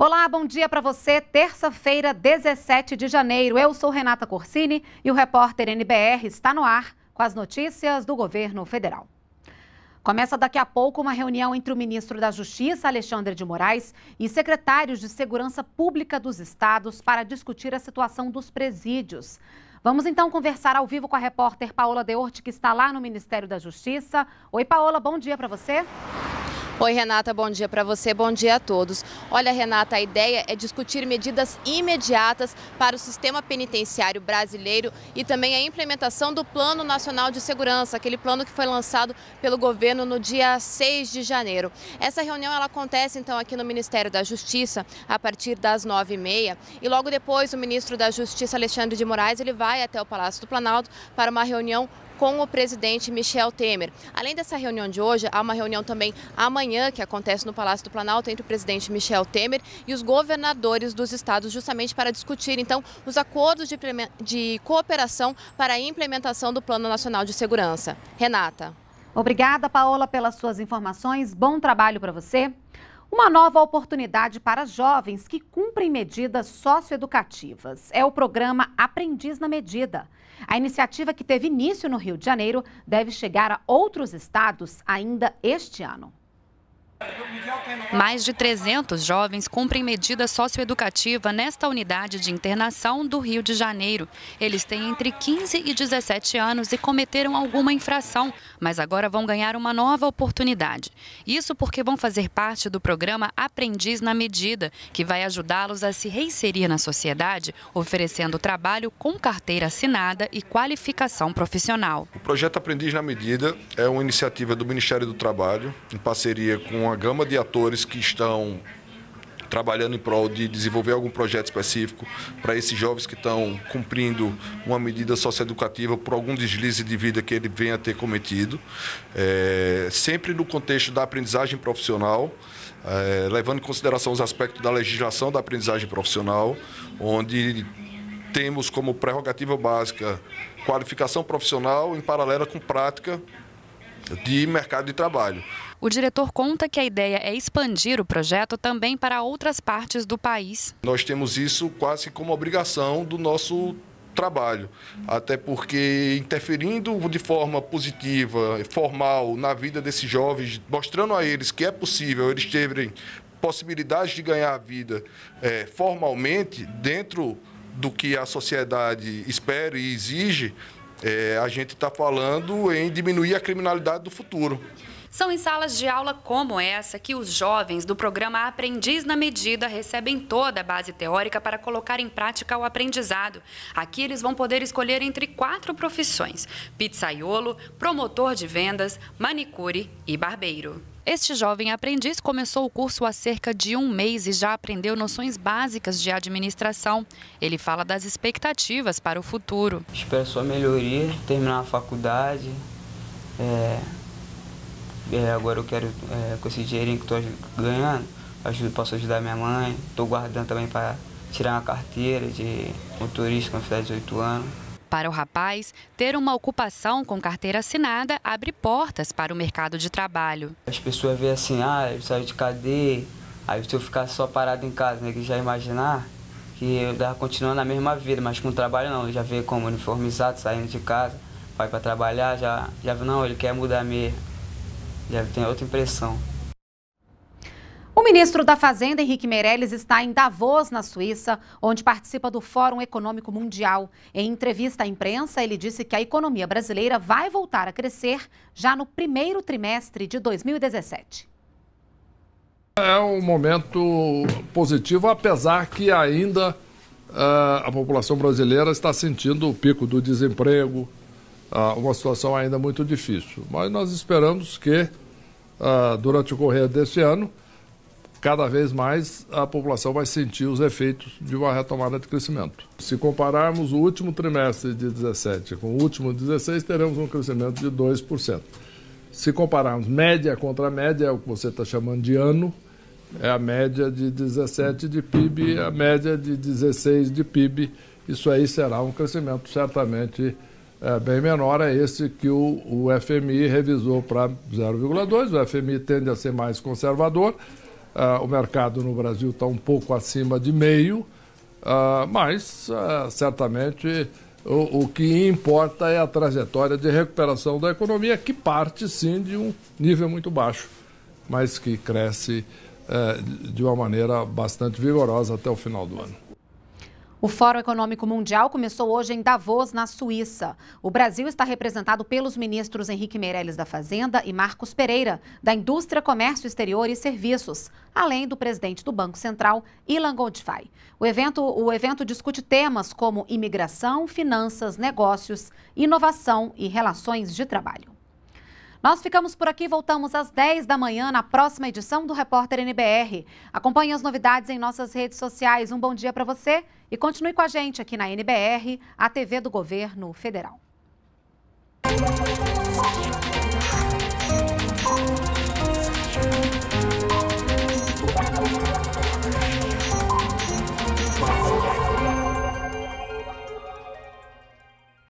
Olá, bom dia para você. Terça-feira, 17 de janeiro. Eu sou Renata Corsini e o repórter NBR está no ar com as notícias do governo federal. Começa daqui a pouco uma reunião entre o ministro da Justiça, Alexandre de Moraes, e secretários de Segurança Pública dos estados para discutir a situação dos presídios. Vamos então conversar ao vivo com a repórter Paola Deorte, que está lá no Ministério da Justiça. Oi, Paola, bom dia para você. Oi, Renata, bom dia para você, bom dia a todos. Olha, Renata, a ideia é discutir medidas imediatas para o sistema penitenciário brasileiro e também a implementação do Plano Nacional de Segurança, aquele plano que foi lançado pelo governo no dia 6 de janeiro. Essa reunião ela acontece então aqui no Ministério da Justiça a partir das 9h30 e logo depois o ministro da Justiça, Alexandre de Moraes, ele vai até o Palácio do Planalto para uma reunião com o presidente Michel Temer. Além dessa reunião de hoje, há uma reunião também amanhã que acontece no Palácio do Planalto entre o presidente Michel Temer e os governadores dos estados, justamente para discutir então os acordos de, de cooperação para a implementação do Plano Nacional de Segurança. Renata. Obrigada, Paola, pelas suas informações. Bom trabalho para você. Uma nova oportunidade para jovens que cumprem medidas socioeducativas. É o programa Aprendiz na Medida. A iniciativa que teve início no Rio de Janeiro deve chegar a outros estados ainda este ano. Mais de 300 jovens cumprem medida socioeducativa nesta unidade de internação do Rio de Janeiro. Eles têm entre 15 e 17 anos e cometeram alguma infração, mas agora vão ganhar uma nova oportunidade. Isso porque vão fazer parte do programa Aprendiz na Medida, que vai ajudá-los a se reinserir na sociedade, oferecendo trabalho com carteira assinada e qualificação profissional. O projeto Aprendiz na Medida é uma iniciativa do Ministério do Trabalho, em parceria com uma gama de atores que estão trabalhando em prol de desenvolver algum projeto específico para esses jovens que estão cumprindo uma medida socioeducativa por algum deslize de vida que ele venha a ter cometido, é, sempre no contexto da aprendizagem profissional, é, levando em consideração os aspectos da legislação da aprendizagem profissional, onde temos como prerrogativa básica qualificação profissional em paralela com prática de mercado de trabalho. O diretor conta que a ideia é expandir o projeto também para outras partes do país. Nós temos isso quase como obrigação do nosso trabalho, até porque interferindo de forma positiva, formal na vida desses jovens, mostrando a eles que é possível eles terem possibilidades de ganhar a vida é, formalmente dentro do que a sociedade espera e exige, é, a gente está falando em diminuir a criminalidade do futuro. São em salas de aula como essa que os jovens do programa Aprendiz na Medida recebem toda a base teórica para colocar em prática o aprendizado. Aqui eles vão poder escolher entre quatro profissões: pizzaiolo, promotor de vendas, manicure e barbeiro. Este jovem aprendiz começou o curso há cerca de um mês e já aprendeu noções básicas de administração. Ele fala das expectativas para o futuro. Espero sua melhoria, terminar a faculdade, é, é, agora eu quero, é, com esse dinheirinho que estou ganhando, ajudo, posso ajudar minha mãe. Estou guardando também para tirar uma carteira de motorista com fizer 18 anos. Para o rapaz, ter uma ocupação com carteira assinada abre portas para o mercado de trabalho. As pessoas veem assim, ah, eu saio de cadeia, aí se eu ficar só parado em casa, né, que já imaginar que eu estava continuando a mesma vida, mas com trabalho não, já veio como uniformizado, saindo de casa, vai para trabalhar, já, já não, ele quer mudar mesmo já tem outra impressão. O ministro da Fazenda, Henrique Meirelles, está em Davos, na Suíça, onde participa do Fórum Econômico Mundial. Em entrevista à imprensa, ele disse que a economia brasileira vai voltar a crescer já no primeiro trimestre de 2017. É um momento positivo, apesar que ainda uh, a população brasileira está sentindo o pico do desemprego, uh, uma situação ainda muito difícil. Mas nós esperamos que, uh, durante o correr desse ano, cada vez mais a população vai sentir os efeitos de uma retomada de crescimento. Se compararmos o último trimestre de 17 com o último de 16, teremos um crescimento de 2%. Se compararmos média contra média, é o que você está chamando de ano, é a média de 17 de PIB, a média de 16 de PIB. Isso aí será um crescimento certamente é, bem menor é esse que o, o FMI revisou para 0,2. O FMI tende a ser mais conservador. Uh, o mercado no Brasil está um pouco acima de meio, uh, mas uh, certamente o, o, que importa é a trajetória de recuperação da economia, que parte sim de um nível muito baixo, mas que cresce de uma maneira bastante vigorosa até o final do ano. O Fórum Econômico Mundial começou hoje em Davos, na Suíça. O Brasil está representado pelos ministros Henrique Meirelles da Fazenda e Marcos Pereira, da Indústria, Comércio Exterior e Serviços, além do presidente do Banco Central, Ilan Goldfai. O evento, o evento discute temas como imigração, finanças, negócios, inovação e relações de trabalho. Nós ficamos por aqui, voltamos às 10 da manhã na próxima edição do Repórter NBR. Acompanhe as novidades em nossas redes sociais. Um bom dia para você e continue com a gente aqui na NBR, a TV do Governo Federal.